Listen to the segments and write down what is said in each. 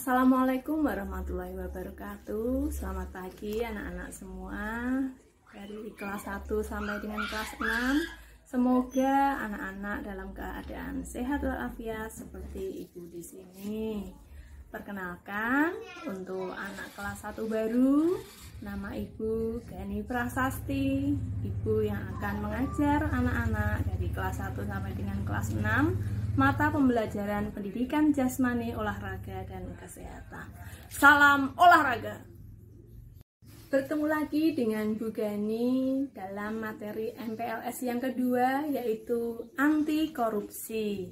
Assalamualaikum warahmatullahi wabarakatuh Selamat pagi anak-anak semua Dari kelas 1 sampai dengan kelas 6 Semoga anak-anak dalam keadaan sehat walafiat seperti ibu di sini. Perkenalkan untuk anak kelas 1 baru, nama ibu Gani Prasasti. Ibu yang akan mengajar anak-anak dari kelas 1 sampai dengan kelas 6 mata pembelajaran pendidikan jasmani, olahraga, dan kesehatan. Salam olahraga! Bertemu lagi dengan Bu Gani dalam materi MPLS yang kedua yaitu anti korupsi.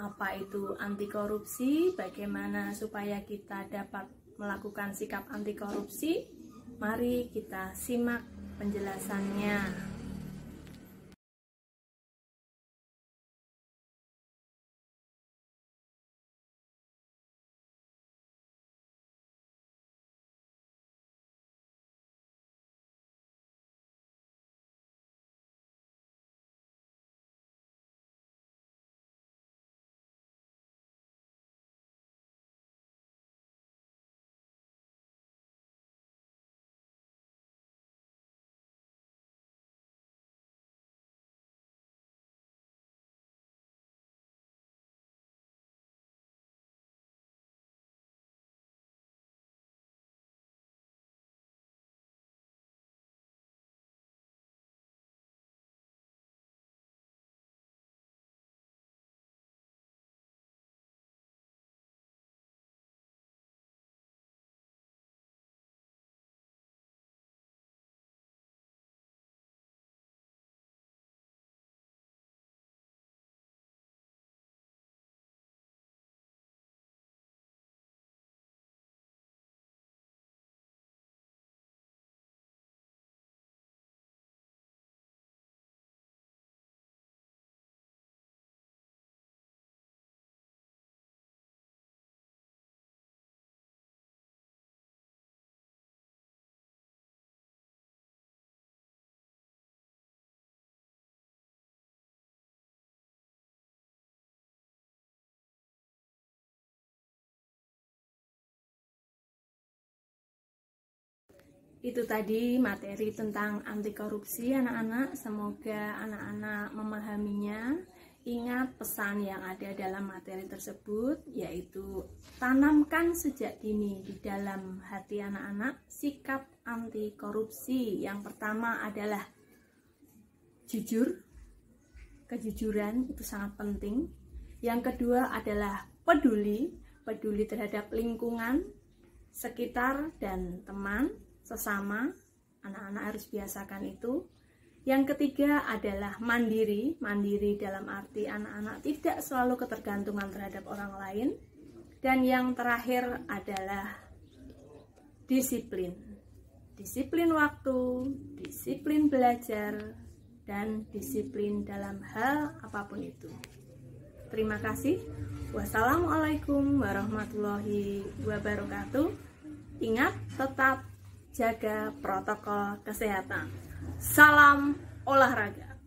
Apa itu anti korupsi? Bagaimana supaya kita dapat melakukan sikap anti korupsi? Mari kita simak penjelasannya. Itu tadi materi tentang anti korupsi anak-anak. Semoga anak-anak memahaminya. Ingat pesan yang ada dalam materi tersebut yaitu tanamkan sejak dini di dalam hati anak-anak sikap anti korupsi. Yang pertama adalah jujur. Kejujuran itu sangat penting. Yang kedua adalah peduli, peduli terhadap lingkungan, sekitar dan teman sesama, anak-anak harus biasakan itu. Yang ketiga adalah mandiri, mandiri dalam arti anak-anak tidak selalu ketergantungan terhadap orang lain. Dan yang terakhir adalah disiplin. Disiplin waktu, disiplin belajar, dan disiplin dalam hal apa pun itu. Terima kasih. Wassalamualaikum warahmatullahi wabarakatuh. Ingat, tetap jaga protokol kesehatan. Salam olahraga.